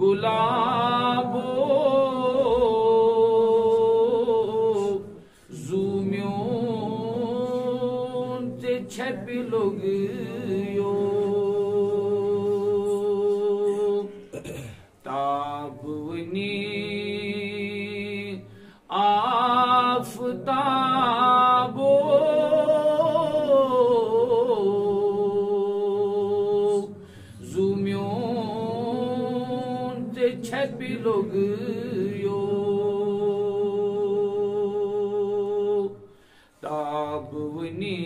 گلابو زومیون سے چھپی لوگ تابونی logyo dabni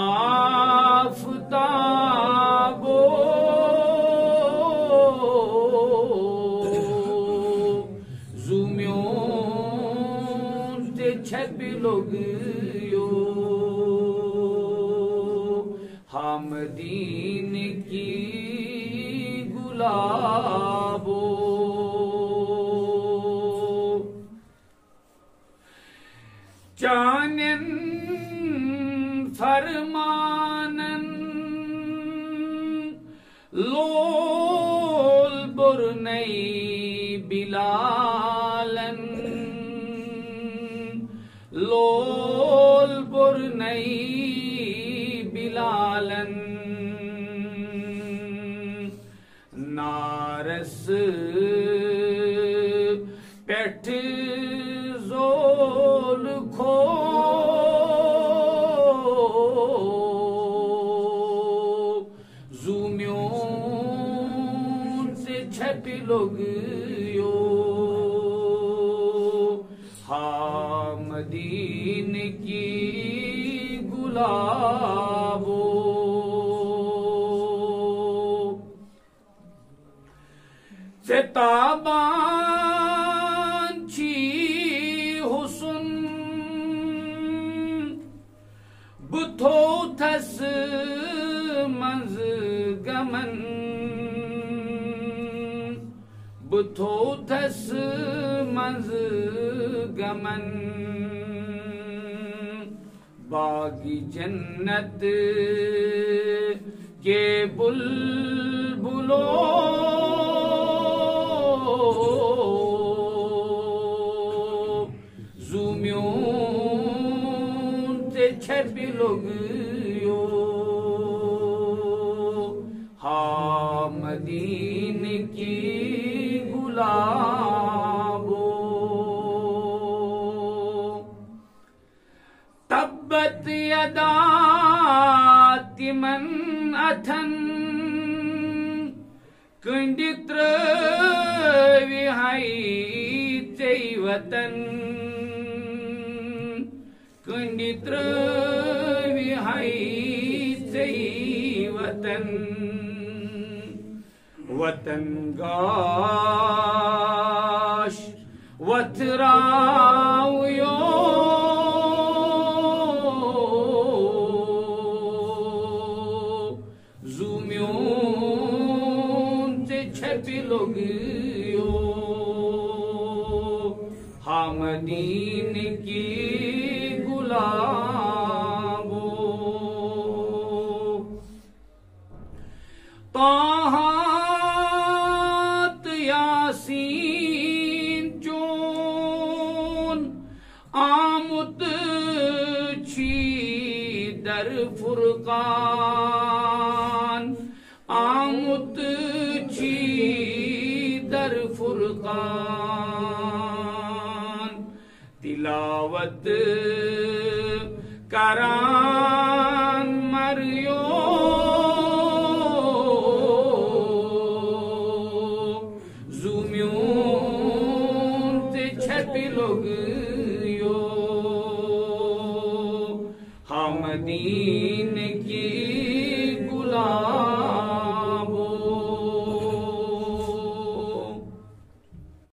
aftabo zumyon de çep logyo ham ki حامدین کی گلابو چانن فرمانن لول برنئی بلالن لول برنئی بلالن نارس پیٹھ زول کھو زومیون سے چھپی لوگ یو حامدین کی Gulabo Setabançi husun. Buto tas mazgaman Buto tas mazgaman Bagi cennet ke bul زومیون تے چھپی لوگ یو حامدین کی گلابو۔ تبت یدا تمن اتھن۔ کنڈی تروی ہائی تی وطن کنڈی تروی ہائی تی وطن۔ وطن گاش وتراو یو زومیون تے چھپی لوگ یو حامدین کی طاہات یاسین چون آمد چی در فرقان۔ آمد چی در فرقان۔ تلاوت کران مریو۔ زومیون تے چھپی لوگیو ہم کی